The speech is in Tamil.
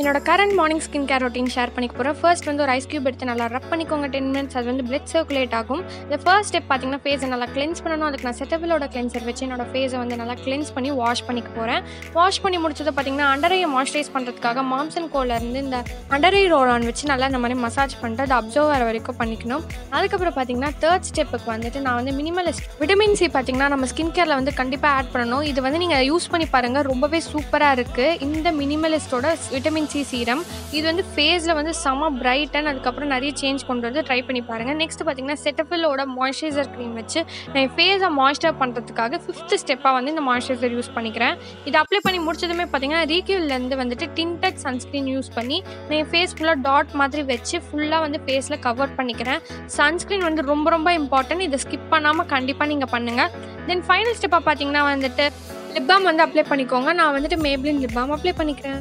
என்னோட current morning skin care routine share பண்ணிக்க போகிறேன் ஃபர்ஸ்ட் வந்து ஒரு ஐஸ் கியூப் எடுத்து நல்லா ரப் பண்ணிக்கோங்க. டென் மினிட்ஸ் அது வந்து பிளட் சர்க்குலேட் ஆகும். இந்த ஃபர்ஸ்ட் ஸ்டெப் பார்த்தீங்கன்னா ஃபேஸை நல்லா கிளென்ஸ் பண்ணணும். அதுக்கு நான் செட்டபிளோட கிளென்சர் வச்சு என்னோட ஃபேஸை வந்து நல்லா கிளென்ஸ் பண்ணி வாஷ் பண்ணிக்க போகிறேன் வாஷ் பண்ணி முடிச்சது பார்த்தீங்கன்னா அண்டரையை மாய்ஸ்சரைஸ் பண்ணுறதுக்காக மாம்சன் கோலேருந்து இந்த அண்டரை ரோலான் வச்சு நல்லா இந்த மாதிரி மசாஜ் பண்ணிட்டு அது அப்சர்வ் வர வரைக்கும் பண்ணிக்கணும். அதுக்கப்புறம் பார்த்தீங்கன்னா தேர்ட் ஸ்டெப்புக்கு வந்துட்டு நான் வந்து மினிமலிஸ்ட் விட்டமின் சி பார்த்தீங்கன்னா நம்ம ஸ்கின் கேரில் வந்து கண்டிப்பாக ஆட் பண்ணணும். இது வந்து நீங்கள் யூஸ் பண்ணி பாருங்கள் ரொம்பவே சூப்பராக இருக்குது இந்த மினிமலிஸ்டோட விட்டமின் சி சீரம் இது வந்து ஃபேஸில் வந்து செம பிரைட் அண்ட் அதுக்கப்புறம் நிறைய சேஞ்ச் கொண்டு வந்து ட்ரை பண்ணி பாருங்கள் நெக்ஸ்ட் பார்த்தீங்கன்னா செட்டஃபிலோட மாய்ஸ்சரைசர் க்ரீம் வச்சு நான் என் ஃபேஸை மாய்ஸ்டர் பண்ணுறதுக்காக ஃபிஃப்த் ஸ்டெப்பாக வந்து இந்த மாய்ஸ்சரைசர் யூஸ் பண்ணிக்கிறேன். இது அப்ளை பண்ணி முடிச்சதுமே பார்த்தீங்கன்னா ரீக்யூலேருந்து வந்துட்டு டின்டெக் சன்ஸ்க்ரீன் யூஸ் பண்ணி நான் என் ஃபேஸ் ஃபுல்லாக டாட் மாதிரி வச்சு ஃபுல்லாக வந்து ஃபேஸில் கவர் பண்ணிக்கிறேன். சன்ஸ்க்ரீன் வந்து ரொம்ப ரொம்ப இம்பார்ட்டன்ட் இதை ஸ்கிப் பண்ணாமல் கண்டிப்பாக நீங்கள் பண்ணுங்கள் தென் ஃபைனல் ஸ்டெப்பாக பார்த்தீங்கன்னா வந்துட்டு லிப் பாம் வந்து அப்ளை பண்ணிக்கோங்க. நான் வந்துட்டு மேப்ளின் லிப் பாம் அப்ளை பண்ணிக்கிறேன்.